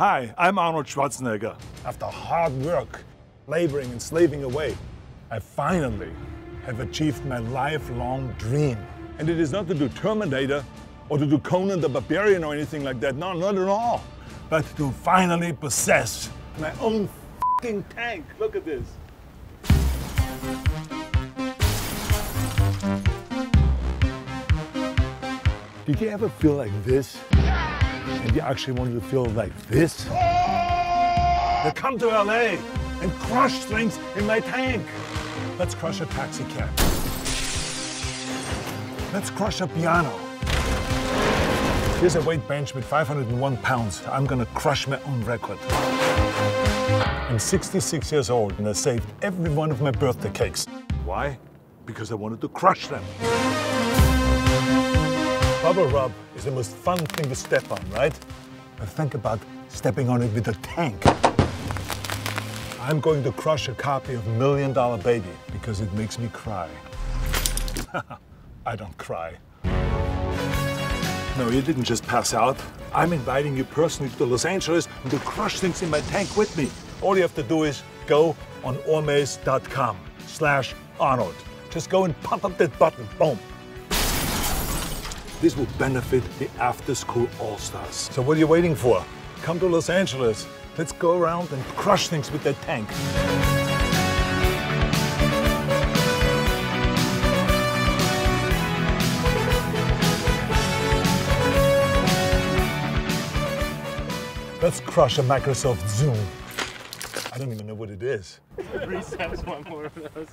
Hi, I'm Arnold Schwarzenegger. After hard work, laboring and slaving away, I finally have achieved my lifelong dream. And it is not to do Terminator or to do Conan the Barbarian or anything like that. No, not at all. But to finally possess my own fing tank. Look at this. Did you ever feel like this? And you actually wanted to feel like this? Now come to LA and crush things in my tank. Let's crush a taxi cab. Let's crush a piano. Here's a weight bench with 501 pounds. I'm gonna crush my own record. I'm 66 years old and I saved every one of my birthday cakes. Why? Because I wanted to crush them. Bubble rub is the most fun thing to step on, right? But think about stepping on it with a tank. I'm going to crush a copy of Million Dollar Baby because it makes me cry. I don't cry. No, you didn't just pass out. I'm inviting you personally to Los Angeles and to crush things in my tank with me. All you have to do is go on omaze.com slash Arnold. Just go and pump up that button. Boom. This will benefit the After School All-Stars. So what are you waiting for? Come to Los Angeles. Let's go around and crush things with that tank. Let's crush a Microsoft Zune. I don't even know what it is. Recess one more of those.